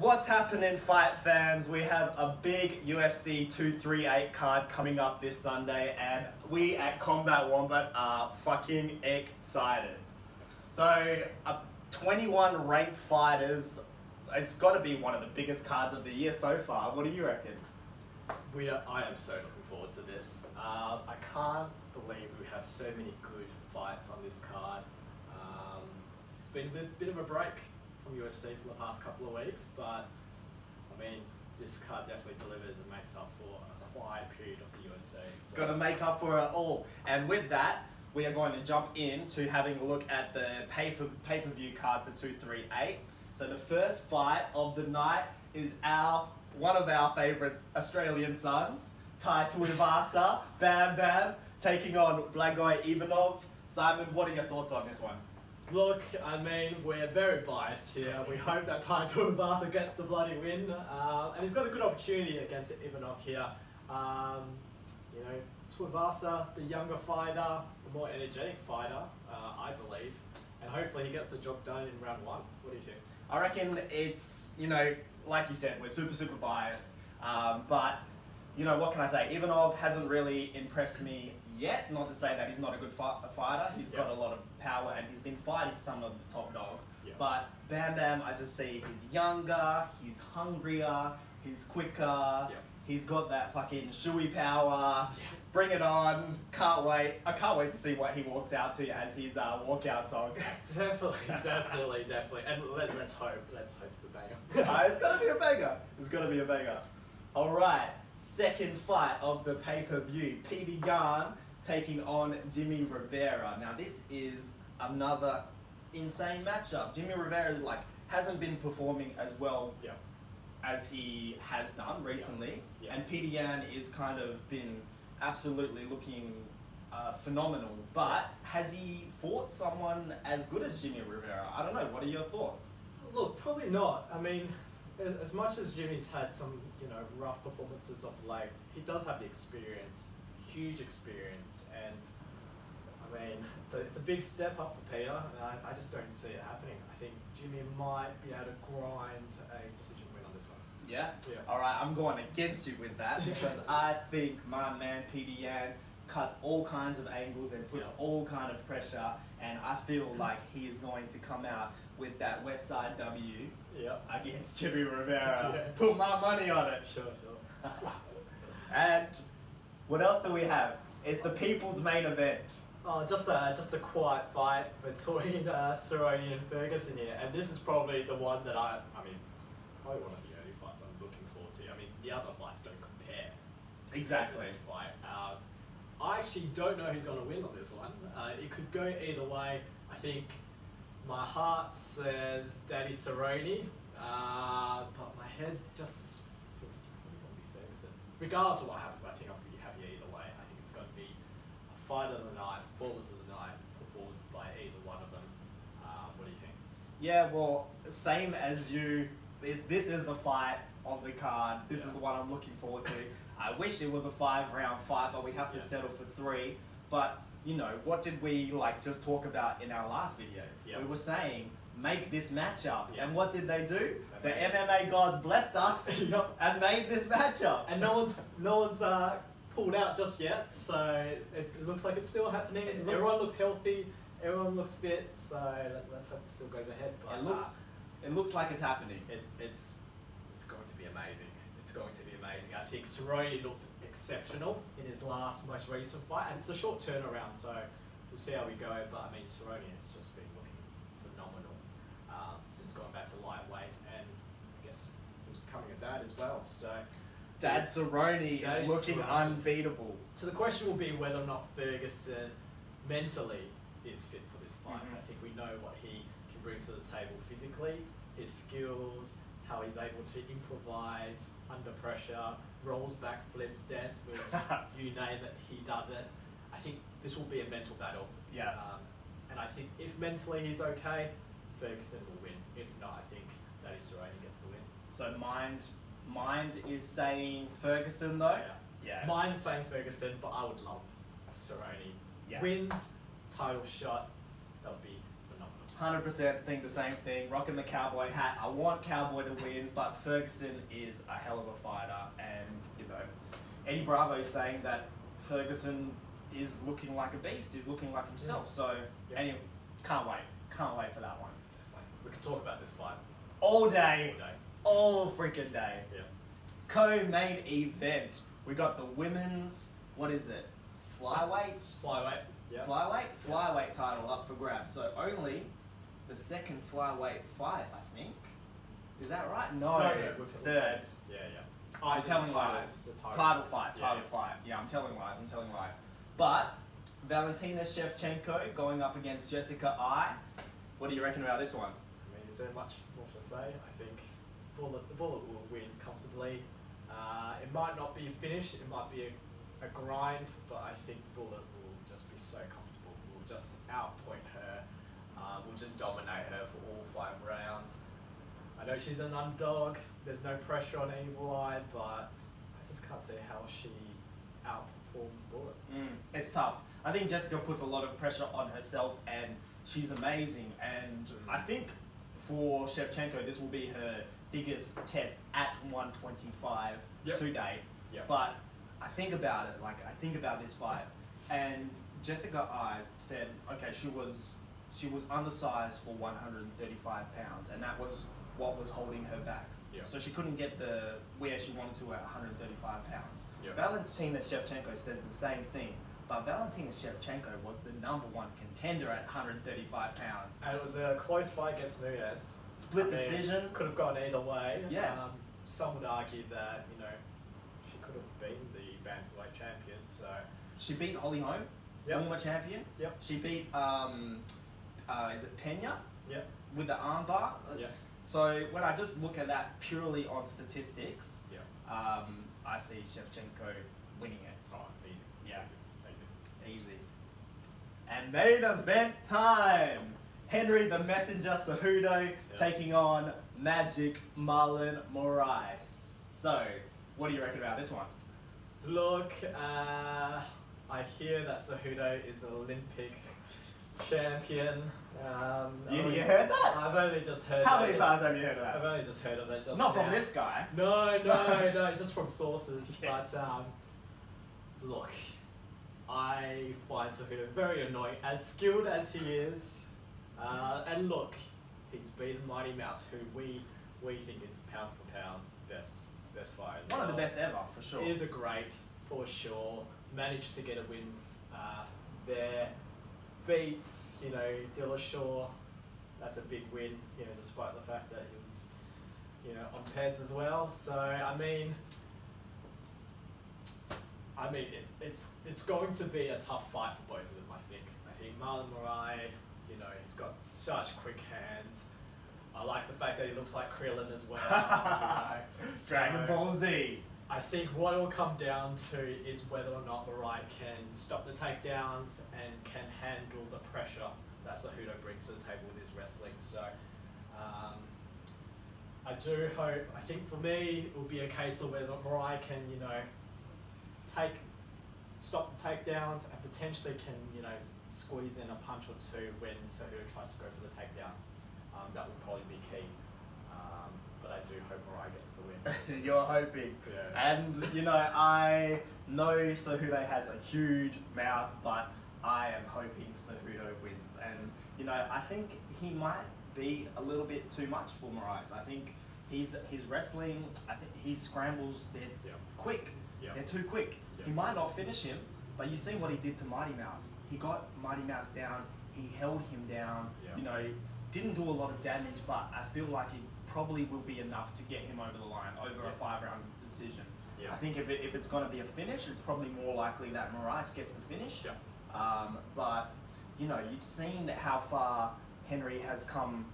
What's happening, fight fans? We have a big UFC 238 card coming up this Sunday, and we at Combat Wombat are fucking excited. So, uh, 21 ranked fighters. It's got to be one of the biggest cards of the year so far. What do you reckon? We are, I am so looking forward to this. Uh, I can't believe we have so many good fights on this card. Um, it's been a bit, bit of a break UFC for the past couple of weeks, but I mean, this card definitely delivers and makes up for a quiet period of the UFC. It's got to make up for it all. And with that, we are going to jump in to having a look at the pay for pay per view card for 238. So the first fight of the night is our one of our favourite Australian sons, Tai Tuivasa, Bam Bam, taking on Blagoy Ivanov. Simon, what are your thoughts on this one? Look, I mean, we're very biased here. We hope that Tai Tuivasa gets the bloody win, uh, and he's got a good opportunity against Ivanov here. Um, you know, Tuivasa, the younger fighter, the more energetic fighter, uh, I believe, and hopefully he gets the job done in round one. What do you think? I reckon it's, you know, like you said, we're super, super biased. Um, but, you know, what can I say? Ivanov hasn't really impressed me yet. Not to say that he's not a good fi- fighter. He's got a lot of power and he's been fighting some of the top dogs. Yeah. But Bam Bam, I just see he's younger, he's hungrier, he's quicker. He's got that fucking shoey power. Bring it on. Can't wait. I can't wait to see what he walks out to as his uh, walkout song. Definitely, definitely, definitely. And let, let's hope, let's hope it's a banger. uh, it's gonna be a banger. It's gonna be a banger. All right, second fight of the pay per view. Peter Yan taking on Jimmy Rivera. Now this is another insane matchup. Jimmy Rivera is like hasn't been performing as well yeah. as he has done recently, Yeah. and Peter Yan is kind of been absolutely looking uh, phenomenal. But has he fought someone as good as Jimmy Rivera? I don't know. What are your thoughts? Look, probably not. I mean, as much as Jimmy's had some, you know, rough performances of late, he does have the experience, huge experience, and I mean, it's a, it's a big step up for Peter, and I, I just don't see it happening. I think Jimmy might be able to grind a decision win on this one. Yeah. Yeah. All right, I'm going against you with that because I think my man Peter Yan cuts all kinds of angles and puts Yeah. all kind of pressure, and I feel like he is going to come out with that West Side W Yeah. against Jimmy Rivera. Yeah. Put my money on it. Sure, sure. And what else do we have? It's the people's main event. Oh, just a just a quiet fight between uh, Cerrone and Ferguson here, and this is probably the one that I, I mean, probably one of the only fights I'm looking forward to. I mean, the other fights don't compare Exactly. this fight. Um, I actually don't know who's going to win on this one. Uh, it could go either way. I think my heart says Daddy Cerrone, uh, but my head just feels it's probably going to be Ferguson. Regardless of what happens, I think I'll be happy either way. I think it's going to be a fight of the night, performance of the night, performance by either one of them. Uh, what do you think? Yeah, well, same as you. This this is the fight of the card. This is the one I'm looking forward to. I wish it was a five round fight, but we have to Yeah. settle for three. But you know, what did we like just talk about in our last video? Yeah. We were saying make this matchup, Yeah. and what did they do? They The it. MMA gods blessed us Yup. and made this matchup. And no one's no one's uh, pulled out just yet, so it, looks like it's still happening. It looks- everyone looks healthy, everyone looks fit, so let, let's hope it still goes ahead. But it looks it looks like it's happening. uh, it, it's it's going to be amazing. It's going to be amazing. I think Cerrone looked exceptional in his last most recent fight, and it's a short turnaround, so we'll see how we go. But I mean, Cerrone has just been looking phenomenal um, since going back to lightweight, and I guess since becoming a dad as well. So. Dad Cerrone Daddy is looking Cerrone. unbeatable. So the question will be whether or not Ferguson mentally is fit for this fight. Mhm. I think we know what he can bring to the table physically, his skills, how he's able to improvise under pressure, rolls back flips, dance moves, you name it, he does it. I think this will be a mental battle. Yeah. Um, and I think if mentally he's okay, Ferguson will win. If not, I think Daddy Cerrone gets the win. So mind mind is saying Ferguson though. Yeah. Yeah. Mine's saying Ferguson, but I would love Cerrone. Yeah. Wins, title shot, that would be phenomenal. hundred percent think the same thing. Rocking the cowboy hat. I want Cowboy to win, but Ferguson is a hell of a fighter, and you know, Eddie Bravo is saying that Ferguson is looking like a beast. He's looking like himself. Mm. So Yeah. anyway, can't wait. Can't wait for that one. Definitely. We can talk about this fight All day. all day. All freaking day. Yeah. Co-main event. We got the women's. What is it? Flyweight. Flyweight. Yeah. Flyweight? Yeah. Flyweight title up for grabs. So only the second flyweight fight, I think. Is that right? No, No, no, with third. Yeah, yeah. I'm telling lies. Title, title. fight, Yeah, title yeah. fight. Yeah, I'm telling lies, I'm telling lies. But Valentina Shevchenko going up against Jessica Eye. What do you reckon about this one? I mean, is there much more to say? I think Bullet, the Bullet will win comfortably. Uh, it might not be a finish, it might be a, a grind, but I think Bullet will just be so comfortable. We'll just outpoint her. Uh, will just dominate her for all five rounds. I know she's an underdog. There's no pressure on Evil Eye, but I just can't see how she outperformed Bullet. Mm, it's tough. I think Jessica puts a lot of pressure on herself and she's amazing. And I think for Shevchenko, this will be her biggest test at 125 Yep. date. Yep. But I think about it, like I think about this fight, and Jessica Eye said, okay, she was she was undersized for 135 pounds, and that was what was holding her back. Yeah. So she couldn't get the where she wanted to at 135 pounds. Valentina Shevchenko says the same thing, but Valentina Shevchenko was the number one contender at 135 pounds. And it was a close fight against Nunes. Split I mean, decision. Could have gone either way. Yeah. Um, some would argue that you know she could have been the bantamweight champion. So She beat Holly Holm, Yep. former champion. Yep. She beat um, uh, is it Pena? yeah, with the armbar. Yeah. So when I just look at that purely on statistics, yeah. um, I see Shevchenko winning it. Oh, easy. Yeah. Easy. And main event time. Henry the Messenger Cejudo Yeah. taking on Magic Marlon Moraes. So, what do you reckon about this one? Look, uh, I hear that Cejudo is Olympic champion. Um, You, only- you heard that? I've only just heard. How that many just- times have you heard of I've only just heard of it. Just Not from this guy. No, no, no, just from sources. Yeah. But um, look, I find Cejudo very annoying. As skilled as he is, uh, and look, he's beaten Mighty Mouse, who we we think is pound for pound best best fighter. One of the best ever, for sure. Is a great for sure. Managed to get a win uh, there. Beats you know Dillashaw. That's a big win. You know, despite the fact that he was you know on pads as well. So I mean. I mean, it, it's it's going to be a tough fight for both of them. I think. I think Marlon Moraes, you know, he's got such quick hands. I like the fact that he looks like Krillin as well. you know. Dragon So- Ball Z. I think what it'll come down to is whether or not Moraes can stop the takedowns and can handle the pressure that Cejudo brings to the table with his wrestling. So um, I do hope. I think for me, it will be a case of whether Moraes can, you know, take stop the takedowns and potentially can, you know, squeeze in a punch or two when Cejudo tries to go for the takedown. Um, that will probably be key. Um, but I do hope Moraes gets the win. You're hoping. Yeah. And you know, I know Cejudo has a huge mouth, but I am hoping Cejudo wins. And you know, I think he might be a little bit too much for Moraes. I think he's his wrestling. I think he scrambles they're Yeah. quick. Yeah. They're too quick. Yeah. He might not finish him, but you see what he did to Mighty Mouse. He got Mighty Mouse down. He held him down. Yeah. You know, didn't do a lot of damage, but I feel like it probably will be enough to get him over the line over a five round decision. I think if, it, if it's going to be a finish, it's probably more likely that Moraes gets the finish. Um, but, you know, you've seen how far Henry has come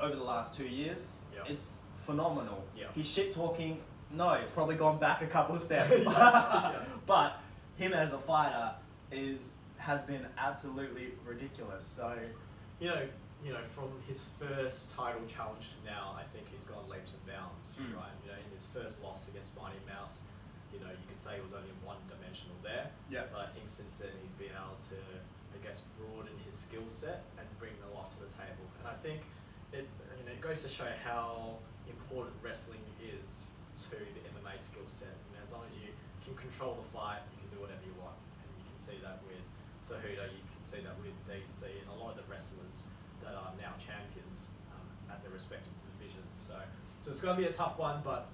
over the last two years. It's phenomenal. He's shit talking. No, it's probably gone back a couple of steps. Yeah. But him as a fighter is has been absolutely ridiculous. So, You know, you know, from his first title challenge to now, I think he's gone leaps and bounds, Mm. right? You know, in his first loss against Mighty Mouse, you know, you could say he was only one dimensional there. yeah. But I think since then he's been able to I guess, broaden his skill set and bring a lot to the table. And I think it, you know, it goes to show how important wrestling is to the MMA skill set. Know, as long as you can control the fight, you can do whatever you want. And you can see that with Cejudo, you can see that with DC, and a lot of the wrestlers that are now champions um, at their respective divisions. So, so it's going to be a tough one, but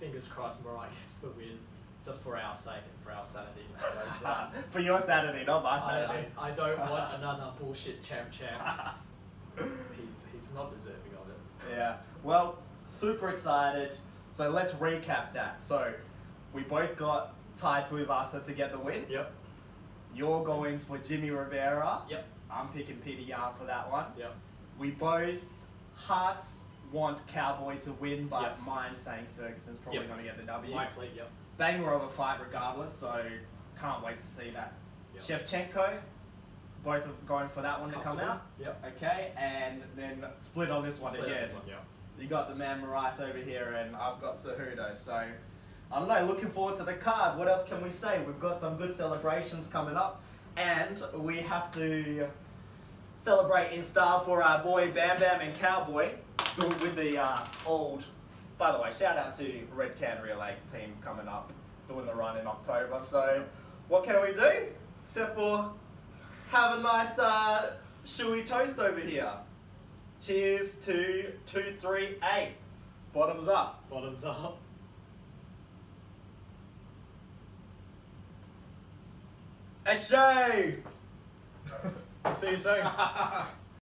fingers crossed Moraes gets the win just for our sake and for our sanity. So, but For your Saturday, not my I, Saturday. I, I don't want another bullshit champ champ. he's, he's not deserving of it. Yeah. Well, super excited. So let's recap that. So we both got Tai Tuivasa to get the win. Yep, You're going for Jimmy Rivera. yep, I'm picking Peter Yan for that one. yep. We both hearts want Cowboy to win, but Yep. mine saying Ferguson's probably Yep. going to get the W. Likely, yep. Banger of a fight regardless, so can't wait to see that. yep. Shevchenko, both of going for that one to come out. Yep. Okay, and then split on this one Split on again. This one, yep. You got the man Moraes over here, and I've got Cejudo. So I don't know. Looking forward to the card. What else can we say? We've got some good celebrations coming up, and we have to celebrate in style for our boy Bam Bam and Cowboy with the uh, old. By the way, shout out to Red Can Relay team coming up doing the run in October. So what can we do except for have a nice uh, toast over here? Cheers to two, three, eight. Bottoms up. Bottoms up. Ashay! See you soon.